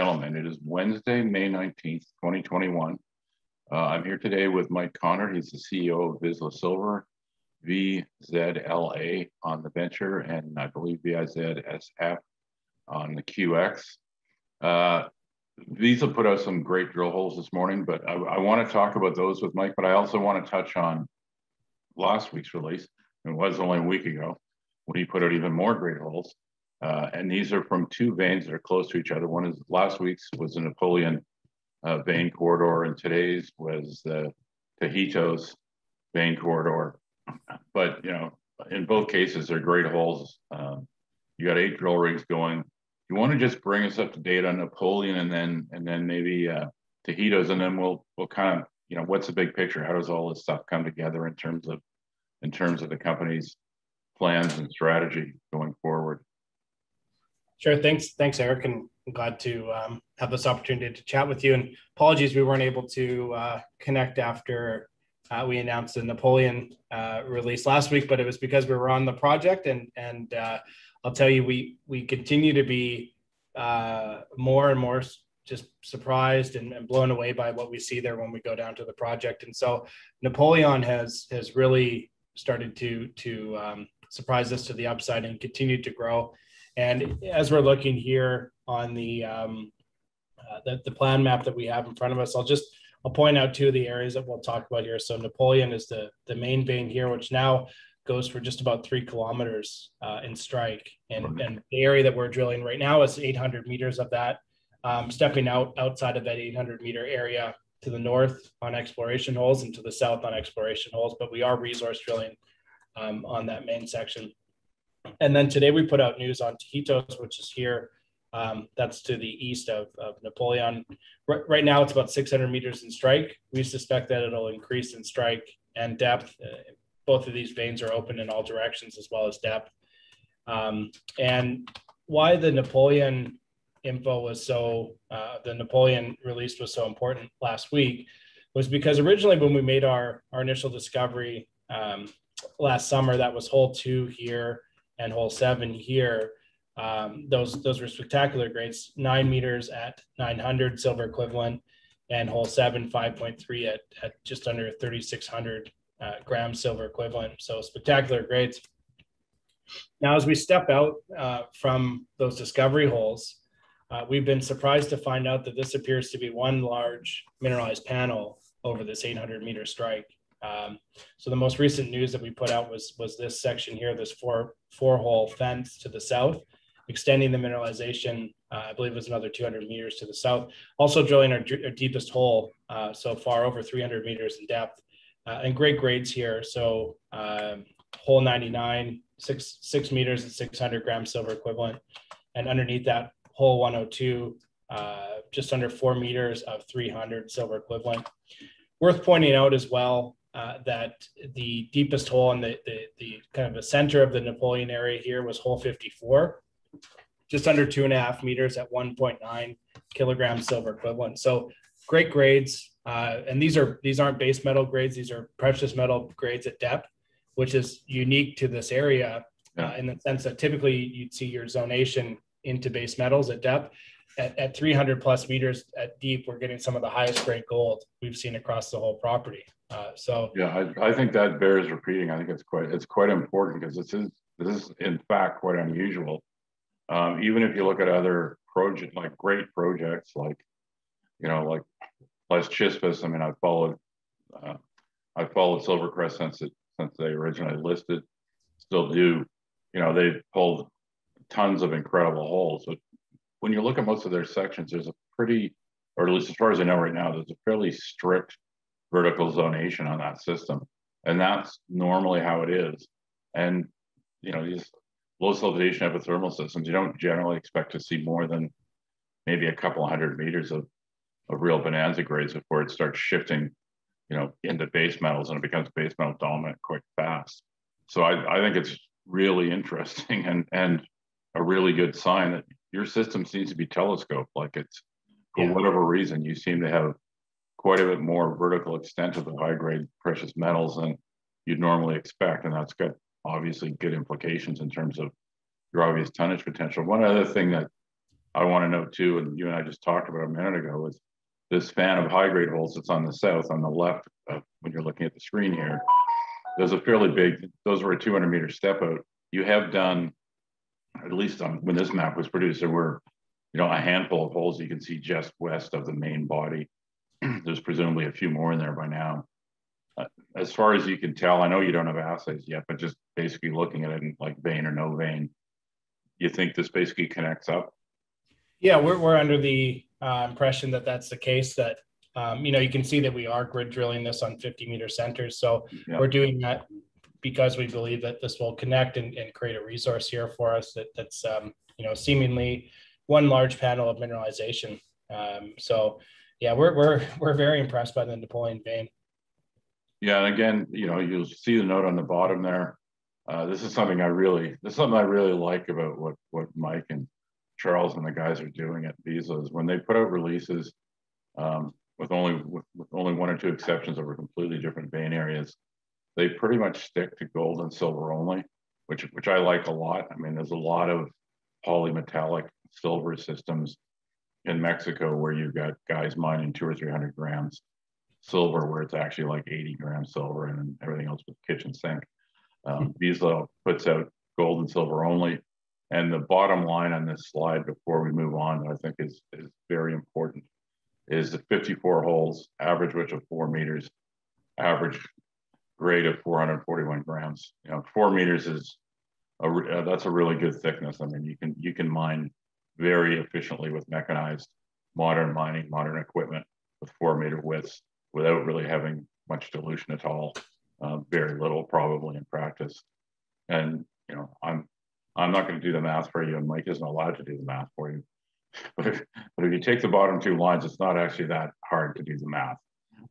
gentlemen, it is Wednesday, May 19th, 2021. Uh, I'm here today with Mike Konnert. He's the CEO of Vizsla Silver, VZLA on the venture, and I believe VIZSF on the QX. Uh, Vizsla put out some great drill holes this morning, but I, I want to talk about those with Mike, but I also want to touch on last week's release. It was only a week ago when he put out even more great holes. Uh, and these are from two veins that are close to each other. One is last week's was the Napoleon uh, vein corridor, and today's was the Tajitos vein corridor. But you know, in both cases, they're great holes. Um, you got eight drill rigs going. You want to just bring us up to date on Napoleon, and then and then maybe uh, and then we'll we'll kind of you know what's the big picture? How does all this stuff come together in terms of in terms of the company's plans and strategy going forward? Sure. Thanks. Thanks, Eric. And I'm glad to um, have this opportunity to chat with you. And apologies, we weren't able to uh, connect after uh, we announced the Napoleon uh, release last week, but it was because we were on the project. And and uh, I'll tell you, we we continue to be uh, more and more just surprised and, and, blown away by what we see there when we go down to the project. And so Napoleon has has really started to to um, surprise us to the upside and continued to grow. And as we're looking here on the, um, uh, the, the plan map that we have in front of us, I'll just I'll point out two of the areas that we'll talk about here. So Napoleon is the the main vein here, which now goes for just about three kilometers uh, in strike, and and the area that we're drilling right now is 800 meters of that. Um, stepping out outside of that 800 meter area to the north on exploration holes and to the south on exploration holes, but we are resource drilling um, on that main section. And then today we put out news on Tajitos, which is here. Um, that's to the east of, of Napoleon. R- right now, it's about 600 meters in strike. We suspect that it'll increase in strike and depth. Uh, both of these veins are open in all directions as well as depth. Um, and why the Napoleon info was so, uh, the Napoleon release was so important last week was because originally when we made our, our initial discovery um, last summer, that was hole two here and hole seven here. Um, those those were spectacular grades. Nine meters at 900 silver equivalent, and hole seven 5.3 at at just under 3,600 uh, grams silver equivalent. So spectacular grades. Now, as we step out uh, from those discovery holes, uh, we've been surprised to find out that this appears to be one large mineralized panel over this 800 meter strike. Um, so the most recent news that we put out was was this section here, this four four hole fence to the south, extending the mineralization. Uh, I believe was another 200 meters to the south. Also drilling our, our deepest hole uh, so far, over 300 meters in depth, uh, and great grades here. So um, hole 99, six six meters at 600 grams silver equivalent, and underneath that hole 102, uh, just under four meters of 300 silver equivalent. Worth pointing out as well uh, that the deepest hole in the, the, the kind of the center of the Napoleon area here was hole 54, just under two and a half meters at 1.9 kilograms silver equivalent. So great grades. Uh, and these are these aren't base metal grades; these are precious metal grades at depth, which is unique to this area uh, in the sense that typically you'd see your zonation into base metals at depth. At, at 300 plus meters at deep, we're getting some of the highest grade gold we've seen across the whole property. Uh, so yeah, I, I, think that bears repeating. I think it's quite it's quite important because this is this is in fact quite unusual. Um, even if you look at other project like great projects like you know like Las Chispas. I mean, I've followed uh, I've followed Silvercrest since it since they originally listed. Still do. You know, they've pulled tons of incredible holes. When you look at most of their sections, there's a pretty, or at least as far as I know right now, there's a fairly strict vertical zonation on that system. And that's normally how it is. And, you know, these low sulfidation epithermal systems, you don't generally expect to see more than maybe a couple hundred meters of, of real bonanza grades before it starts shifting, you know, into base metals and it becomes base metal dominant quite fast. So I, I think it's really interesting and, and a really good sign that your system seems to be telescoped. Like it's, for yeah. whatever reason, you seem to have quite a bit more vertical extent of the high grade precious metals than you'd normally expect. And that's got obviously good implications in terms of your obvious tonnage potential. One other thing that I want to note too, and you and I just talked about a minute ago, is this fan of high grade holes that's on the south, on the left, uh, when you're looking at the screen here. There's a fairly big, those were a 200 meter step out. You have done, at least on, when this map was produced, there were, you know, a handful of holes you can see just west of the main body. There's presumably a few more in there by now. Uh, as far as you can tell, I know you don't have assays yet, but just basically looking at it in like vein or no vein, you think this basically connects up? Yeah, we're, we're under the uh, impression that that's the case. That um, you know you can see that we are grid drilling this on 50 meter centers, so yeah. we're doing that because we believe that this will connect and, and create a resource here for us that, that's um, you know seemingly one large panel of mineralization. Um, so yeah, we're we're we're very impressed by the Napoleon vein. Yeah, and again, you know, you'll see the note on the bottom there. Uh, this is something I really, this is something I really like about what what Mike and Charles and the guys are doing at Vizsla is when they put out releases um, with only with, with, only one or two exceptions over completely different vein areas, they pretty much stick to gold and silver only, which which I like a lot. I mean, there's a lot of polymetallic silver systems in Mexico where you've got guys mining two or three hundred grams silver, where it's actually like 80 grams silver and everything else with kitchen sink. Um, Vizsla puts out gold and silver only. And the bottom line on this slide before we move on, I think is, is very important, is the 54 holes, average width of four meters, average grade of 441 grams. You know, four meters is a, uh, that's a really good thickness. I mean, you can you can mine very efficiently with mechanized modern mining, modern equipment with four meter widths without really having much dilution at all. Uh, very little probably in practice. And you know, I'm I'm not going to do the math for you, and Mike isn't allowed to do the math for you. But if, but if you take the bottom two lines, it's not actually that hard to do the math.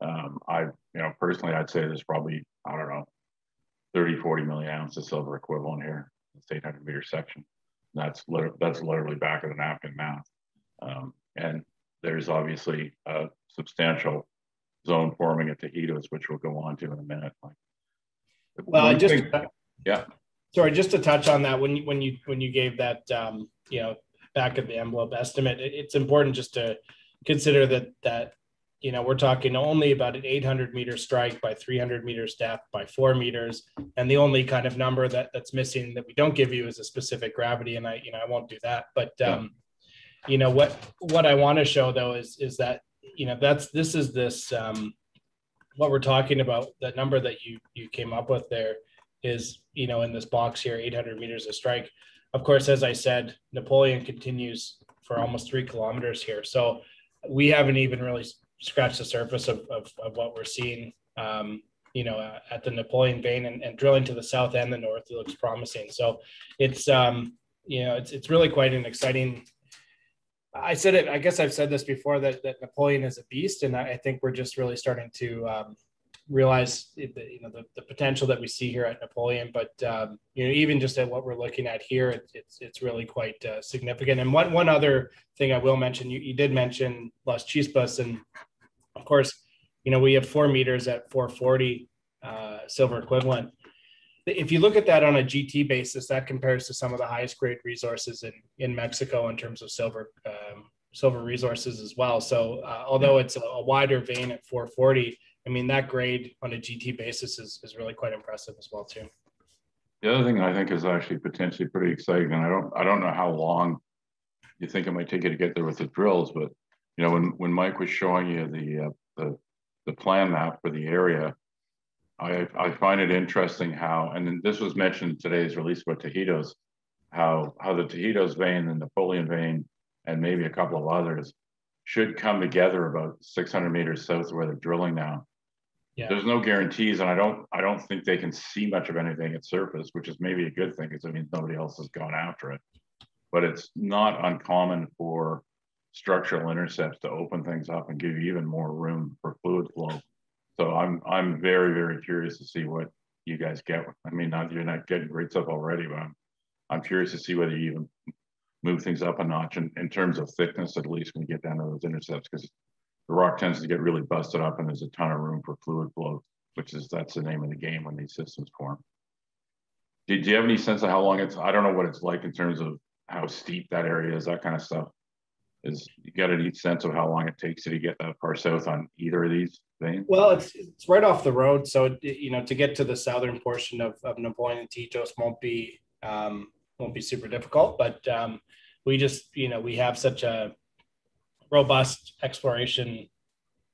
Um, I, you know, personally, I'd say there's probably, I don't know, 30, 40 million ounces silver equivalent here. It's 800 meter section. That's literally, that's literally back of the napkin math. Um, and there's obviously a substantial zone forming at Tajitos, which we'll go on to in a minute. well, I just thing, yeah. Sorry, just to touch on that when you when you when you gave that um, you know back of the envelope estimate, it, it's important just to consider that that you know we're talking only about an 800 meter strike by 300 meters depth by four meters. And the only kind of number that that's missing that we don't give you is a specific gravity. And i you know i won't do that. But um you know what what i want to show though is is that you know that's this is this um, what we're talking about that number that you you came up with there is you know in this box here 800 meters of strike. Of course as i said napoleon continues for almost three kilometers here. So we haven't even really scratched the surface of, of, of what we're seeing um, you know uh, at the napoleon vein and, and, drilling to the south and the north it looks promising so it's um, you know it's, it's really quite an exciting I said it. I guess I've said this before that, that Napoleon is a beast, and I, think we're just really starting to um, realize the, you know the, the potential that we see here at Napoleon. But um, you know, even just at what we're looking at here, it, it's it's really quite uh, significant. And one one other thing I will mention, you, you did mention Las Chispas, and of course, you know we have four meters at 440 uh, silver equivalent if you look at that on a GT basis, that compares to some of the highest grade resources in, in Mexico in terms of silver um, silver resources as well. So uh, although it's a, a, wider vein at 440, I mean that grade on a GT basis is, is really quite impressive as well too. The other thing I think is actually potentially pretty exciting, and I don't I don't know how long you think it might take you to get there with the drills, but you know when when Mike was showing you the uh, the the plan map for the area, I, I find it interesting how, and then this was mentioned in today's release about Tajitos, how how the Tajitos vein, and the Napoleon vein, and maybe a couple of others should come together about 600 meters south of where they're drilling now. Yeah. There's no guarantees, and I don't I don't think they can see much of anything at surface, which is maybe a good thing because it means nobody else has gone after it. But it's not uncommon for structural intercepts to open things up and give you even more room for fluid flow so I'm I'm very very curious to see what you guys get. I mean, not you're not getting great stuff already, but I'm I'm curious to see whether you even move things up a notch in, in terms of thickness, at least when you get down to those intercepts, because the rock tends to get really busted up and there's a ton of room for fluid flow, which is that's the name of the game when these systems form. Do, do you have any sense of how long it's? I don't know what it's like in terms of how steep that area is, that kind of stuff. Is you got any sense of how long it takes you to get that far south on either of these veins? Well, it's it's right off the road, so it, you know to get to the southern portion of, of Napoleon and Titos won't be um, won't be super difficult, but um, we just you know we have such a robust exploration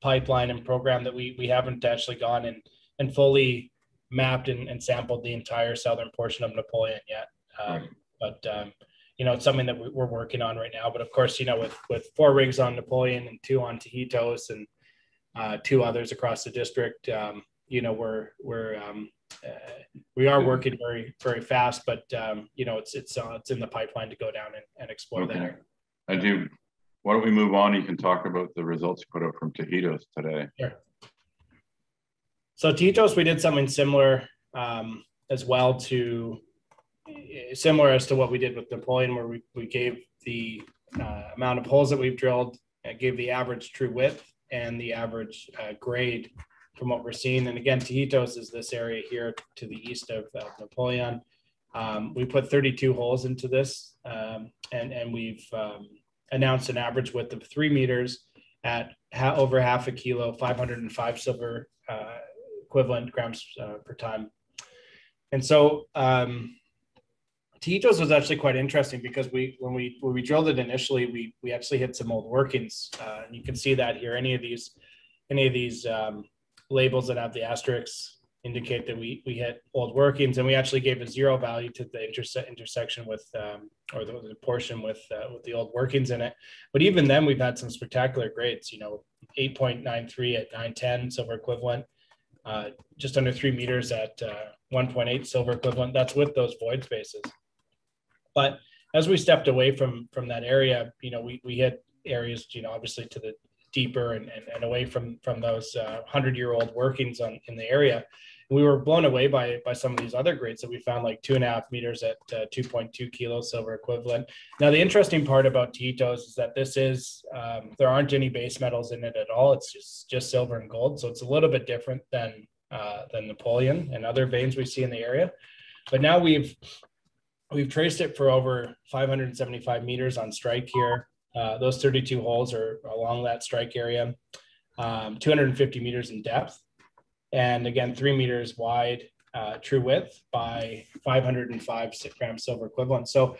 pipeline and program that we we haven't actually gone and and fully mapped and, and sampled the entire southern portion of Napoleon yet. Um, right. But um, you know, it's something that we're working on right now. But of course, you know, with with four rigs on Napoleon and two on Tajitos and uh, two others across the district, um, you know, we're we're um, uh, we are working very very fast. But um, you know, it's it's uh, it's in the pipeline to go down and, and explore okay. that. I do. Why don't we move on? You can talk about the results you put up from Tajitos today. Sure. So Tajitos, we did something similar um, as well to similar as to what we did with Napoleon, where we, we gave the uh, amount of holes that we've drilled, uh, gave the average true width and the average uh, grade from what we're seeing. And again, Tajitos is this area here to the east of, Napoleon. Um, we put 32 holes into this, um, and and we've um, announced an average width of three meters at ha- over half a kilo, 505 silver uh, equivalent grams uh, per time. And so um, Tajitos was actually quite interesting because we when we when we drilled it initially, we we actually hit some old workings, uh, and you can see that here. Any of these any of these um, labels that have the asterisks indicate that we we hit old workings, and we actually gave a zero value to the interse- intersection with um, or the, the, portion with uh, with the old workings in it. But even then, we've had some spectacular grades. You know, eight point nine three at nine ten silver equivalent, uh, just under three meters at uh, one point eight silver equivalent. That's with those void spaces. But as we stepped away from from that area, you know, we we hit areas, you know, obviously to the deeper and, and, and away from from those uh, hundred year old workings on in the area. And we were blown away by by some of these other grades that we found, like two and a half meters at uh, 2.2 kilos silver equivalent. Now, the interesting part about Titos is that this is um, there aren't any base metals in it at all. It's just just silver and gold, so it's a little bit different than uh, than Napoleon and other veins we see in the area. But now we've We've traced it for over 575 meters on strike here. Uh, those 32 holes are along that strike area, um, 250 meters in depth, and again, three meters wide uh, true width by 505 gram silver equivalent. So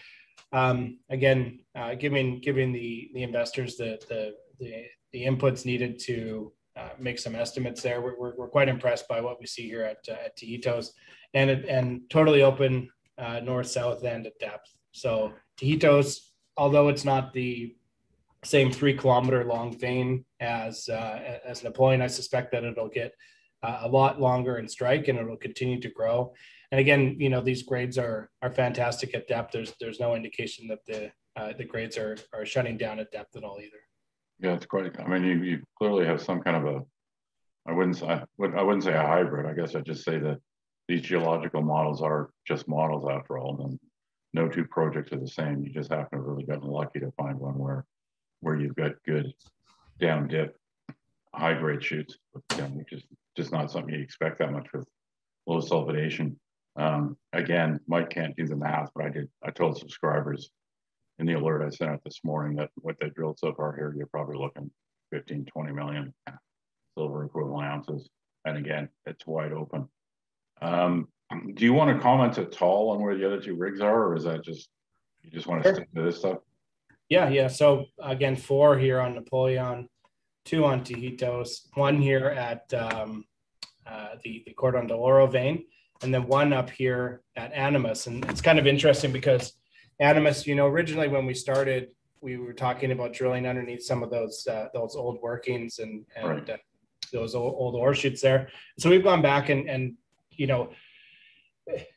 um, again, uh, giving giving the the investors the the the, the inputs needed to uh, make some estimates there. We're, we're, we're, quite impressed by what we see here at, uh, at Tajitos and, and totally open uh, north south end at depth. So Tajitos, although it's not the same three kilometer long vein as uh, as Napoleon, I suspect that it'll get uh, a lot longer in strike and it'll continue to grow. And again, you know these grades are are fantastic at depth. There's there's no indication that the uh, the grades are are shutting down at depth at all either. Yeah, it's quite. I mean, you, you clearly have some kind of a. I wouldn't say I wouldn't say a hybrid. I guess I'd just say that these geological models are just models after all, and no two projects are the same. You just happen to really gotten lucky to find one where where you've got good down dip, high grade shoots, know, just just not something you expect that much with low sulfidation. Um, again, Mike can't do the math, but I did. I told subscribers in the alert I sent out this morning that what they drilled so far here, you're probably looking 15, 20 million silver equivalent ounces. And again, it's wide open. Um, do you want to comment at all on where the other two rigs are, or is that just you just want to sure. stick to this stuff? Yeah, yeah. So again, four here on Napoleon, two on Tajitos, one here at um, uh, the the Cordon de Oro vein, and then one up here at Animas. And it's kind of interesting because Animas, you know, originally when we started, we were talking about drilling underneath some of those uh, those old workings and and right. uh, those old, old ore shoots there. So we've gone back and and you know,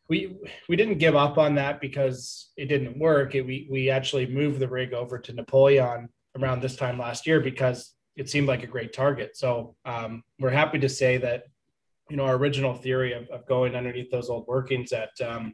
we we didn't give up on that because it didn't work. It, we we actually moved the rig over to Napoleon around this time last year because it seemed like a great target. So um, we're happy to say that you know our original theory of, of going underneath those old workings at um,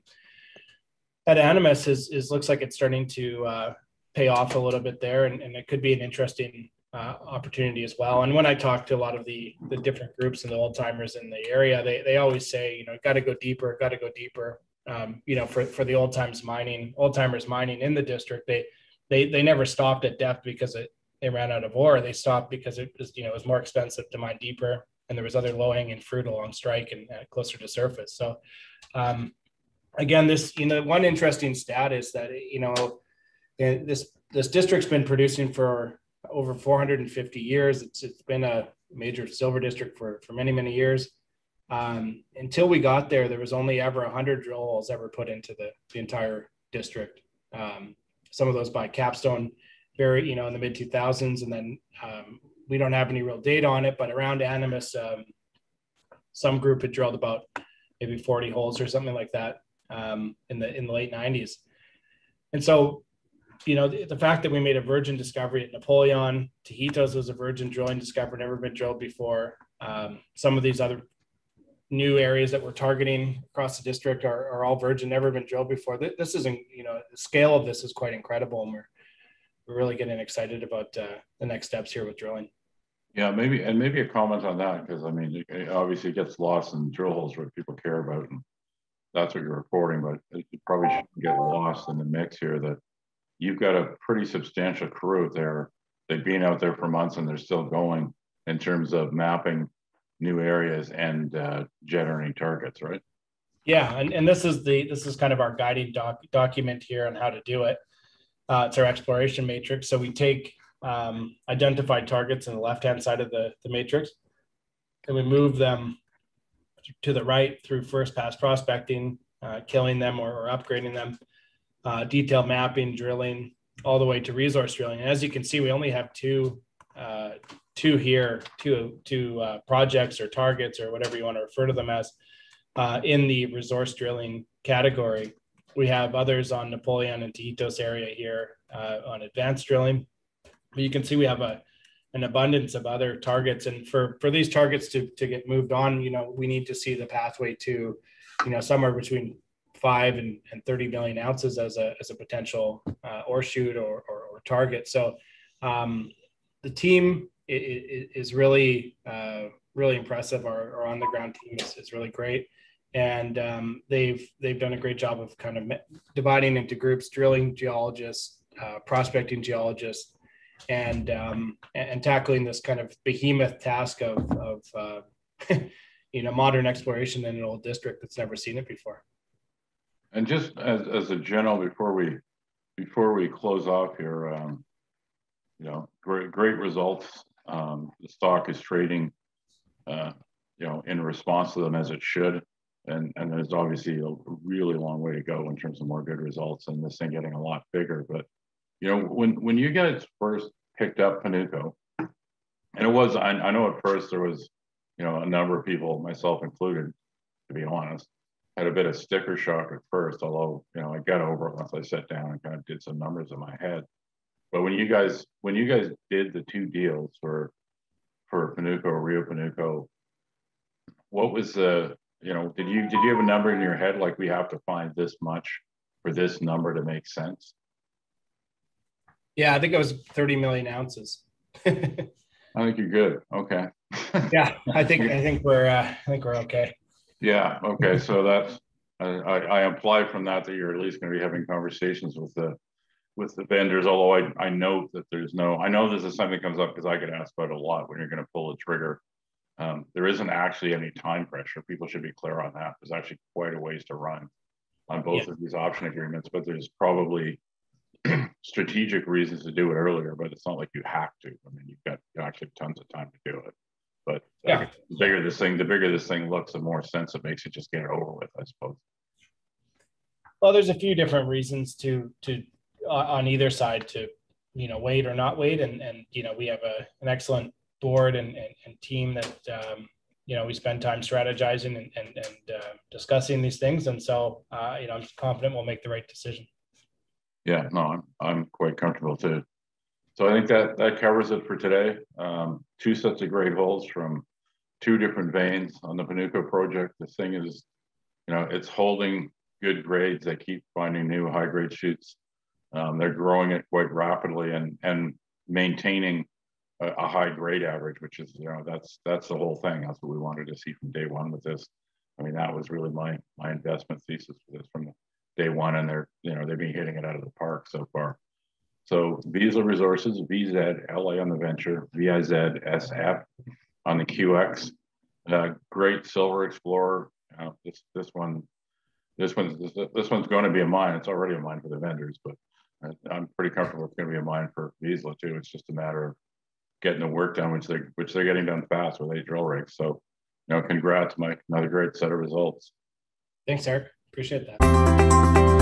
at Animas is, is looks like it's starting to uh, pay off a little bit there, and, and it could be an interesting uh, opportunity as well. And when I talk to a lot of the the different groups and the old timers in the area, they they always say, you know, got to go deeper, got to go deeper. Um, you know, for for the old times mining, old timers mining in the district, they they they never stopped at depth because it they ran out of ore. They stopped because it was you know it was more expensive to mine deeper, and there was other low hanging fruit along strike and uh, closer to surface. So um, again, this you know one interesting stat is that you know this this district's been producing for over 450 years. It's it's been a major silver district for for many many years. Um, until we got there, there was only ever 100 drill holes ever put into the, the entire district. Um, some of those by Capstone, very you know in the mid 2000s, and then um, we don't have any real data on it. But around Animas, um, some group had drilled about maybe 40 holes or something like that um, in the in the late 90s. And so, you know, the, the, fact that we made a virgin discovery at Napoleon, Tajitos was a virgin drilling discovery, never been drilled before. Um, some of these other new areas that we're targeting across the district are, are all virgin, never been drilled before. This isn't, you know, the scale of this is quite incredible, and we're we're really getting excited about uh, the next steps here with drilling. Yeah, maybe and maybe a comment on that because I mean, it obviously gets lost in drill holes what people care about, and that's what you're reporting, but it probably shouldn't get lost in the mix here that you've got a pretty substantial crew there. They've been out there for months and they're still going in terms of mapping new areas and uh, generating targets, right? Yeah, and, and this is the this is kind of our guiding doc, document here on how to do it. Uh, it's our exploration matrix. So we take um, identified targets in the left hand side of the, the matrix, and we move them to the right through first pass prospecting, uh, killing them or, or upgrading them, uh, detailed mapping, drilling, all the way to resource drilling. And as you can see, we only have two, uh, two here, two, two uh, projects or targets or whatever you want to refer to them as uh, in the resource drilling category. We have others on Napoleon and Tajitos area here uh, on advanced drilling. But you can see we have a an abundance of other targets. And for, for these targets to, to get moved on, you know, we need to see the pathway to, you know, somewhere between five and, and 30 million ounces as a, as a potential uh, ore shoot or, or, or target. So um, the team is, really, uh, really impressive. Our, our on the ground team is, is really great. And um, they've, they've done a great job of kind of dividing into groups, drilling geologists, uh, prospecting geologists, and um, and tackling this kind of behemoth task of of uh, you know modern exploration in an old district that's never seen it before. And just as as a general, before we before we close off here, um, you know, great great results. Um, the stock is trading, uh, you know, in response to them as it should. And, and there's obviously a really long way to go in terms of more good results and this thing getting a lot bigger. But you know, when when you guys first picked up Panuco, and it was I, I know at first there was, you know, a number of people, myself included, to be honest, had a bit of sticker shock at first. Although you know, I got over it once I sat down and kind of did some numbers in my head. But when you guys when you guys did the two deals for for Panuco Rio Panuco, what was the you know did you did you have a number in your head like we have to find this much for this number to make sense? Yeah, I think it was 30 million ounces. I think you're good. Okay. yeah, I think I think we're uh, I think we're okay. Yeah. Okay. So that's I, I imply from that that you're at least going to be having conversations with the with the vendors. Although I I note that there's no I know this is something that comes up because I get asked about a lot when you're going to pull the trigger. Um, there isn't actually any time pressure. People should be clear on that. There's actually quite a ways to run on both yeah. of these option agreements, but there's probably strategic reasons to do it earlier, but it's not like you have to. I mean, you've got actually tons of time to do it. But yeah, the bigger this thing, the bigger this thing looks, the more sense it makes it just get it over with, I suppose. Well, there's a few different reasons to to uh, on either side to you know wait or not wait, and and you know we have a an excellent board and and, and team that um, you know we spend time strategizing and and, and uh, discussing these things, and so uh, you know I'm confident we'll make the right decision yeah, no, I'm, I'm quite comfortable too. So I think that that covers it for today. Um, two sets of great holes from two different veins on the Panuco project. This thing is, you know, it's holding good grades. They keep finding new high grade shoots. Um, they're growing it quite rapidly and and maintaining a, a, high grade average, which is, you know, that's that's the whole thing. That's what we wanted to see from day one with this. I mean, that was really my my investment thesis for this from day one, and they're you know they've been hitting it out of the park so far. So Vizsla Resources, VZ, LA on the venture, VIZ, SF on the QX. Uh, great Silver Explorer. Uh, this this one, this one's this, this one's going to be a mine. It's already a mine for the vendors, but I'm pretty comfortable it's going to be a mine for Vizsla too. It's just a matter of getting the work done, which they which they're getting done fast with eight drill rigs. So, you know, congrats, Mike. Another great set of results. Thanks, Eric. Appreciate that.